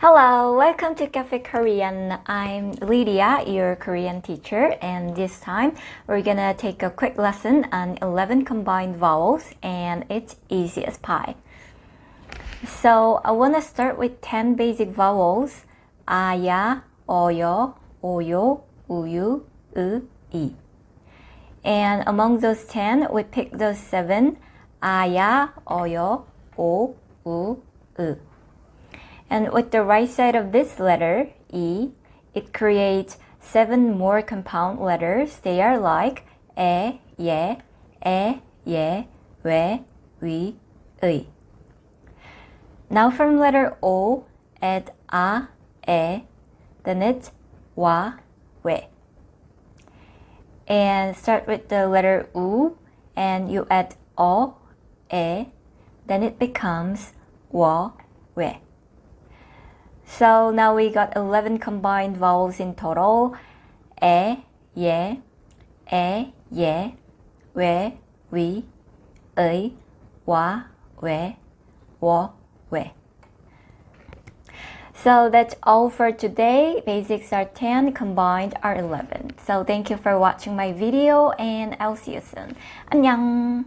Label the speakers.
Speaker 1: Hello, welcome to Cafe Korean. I'm Lydia, your Korean teacher, and this time we're gonna take a quick lesson on 11 combined vowels, and it's easy as pie. So I wanna start with 10 basic vowels 아야, 어여, 오요, 우유, 으, 이. And among those 10, we pick those 7 아야, 어여, 오, 우, 으. And with the right side of this letter, E, it creates seven more compound letters. They are like 에, 예, 에, 예, 왜, 위, 의. Now from letter O, add a, 에, then it's 와, 왜. And start with the letter U, and you add 어, 에, then it becomes 워, 왜. So now we got 11 combined vowels in total. 에, 예, 에, 예, 왜, 위, 의, 와, 왜, 워, 왜. So that's all for today. Basics are 10, combined are 11. So thank you for watching my video and I'll see you soon. 안녕!